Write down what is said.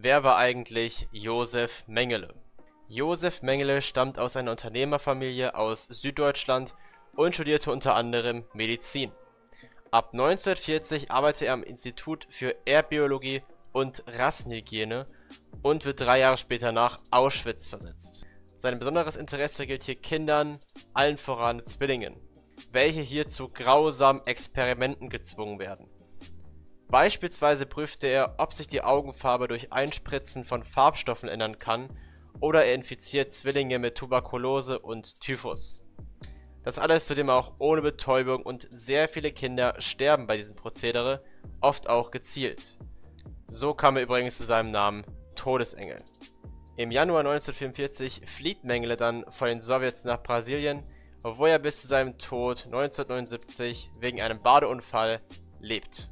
Wer war eigentlich Josef Mengele? Josef Mengele stammt aus einer Unternehmerfamilie aus Süddeutschland und studierte unter anderem Medizin. Ab 1940 arbeitete er am Institut für Erdbiologie und Rassenhygiene und wird drei Jahre später nach Auschwitz versetzt. Sein besonderes Interesse gilt hier Kindern, allen voran Zwillingen, welche hier zu grausamen Experimenten gezwungen werden. Beispielsweise prüfte er, ob sich die Augenfarbe durch Einspritzen von Farbstoffen ändern kann oder er infiziert Zwillinge mit Tuberkulose und Typhus. Das alles zudem auch ohne Betäubung und sehr viele Kinder sterben bei diesem Prozedere, oft auch gezielt. So kam er übrigens zu seinem Namen Todesengel. Im Januar 1944 flieht Mengele dann von den Sowjets nach Brasilien, wo er bis zu seinem Tod 1979 wegen einem Badeunfall lebt